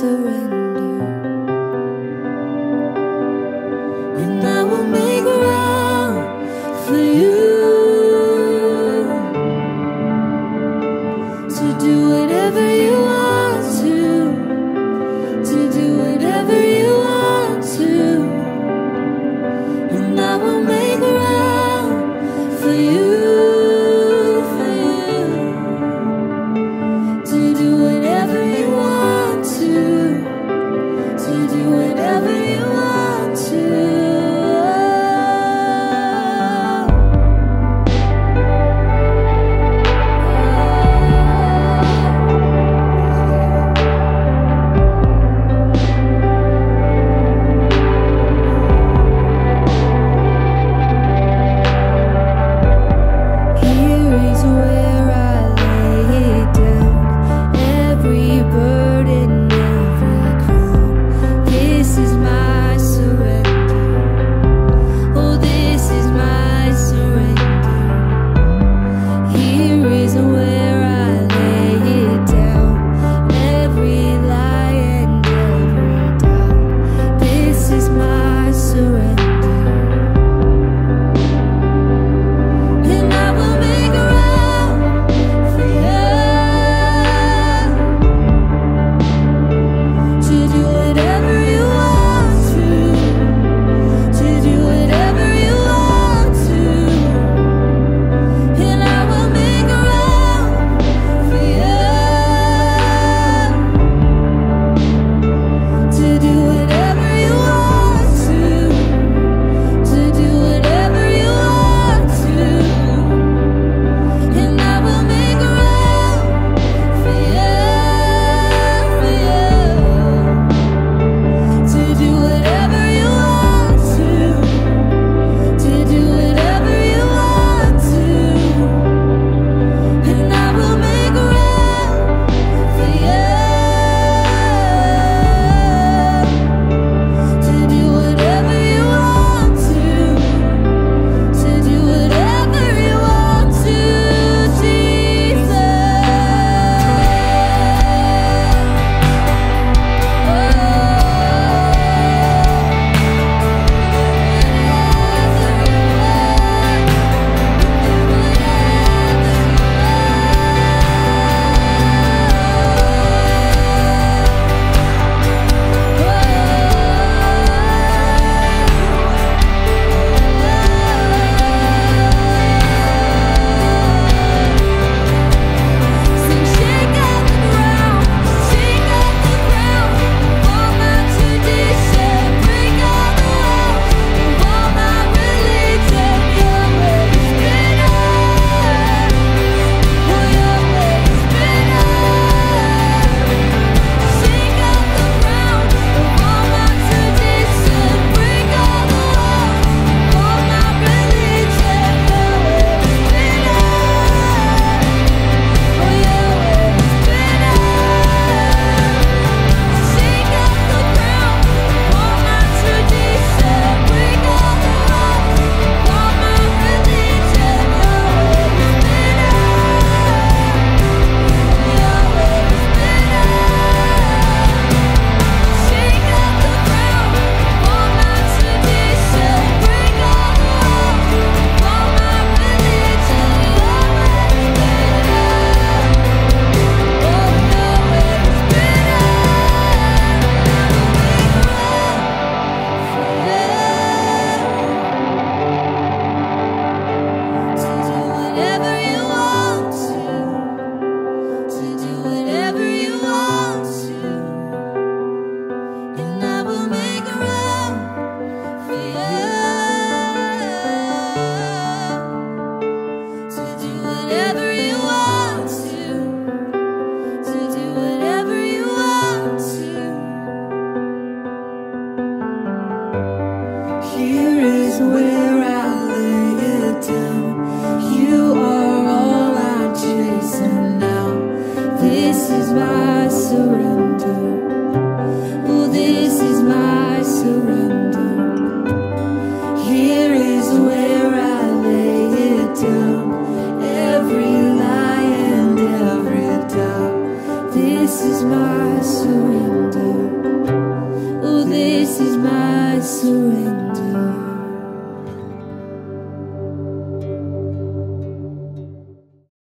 surrender. And I will make room for you to do whatever you is my surrender. Oh, this is my surrender.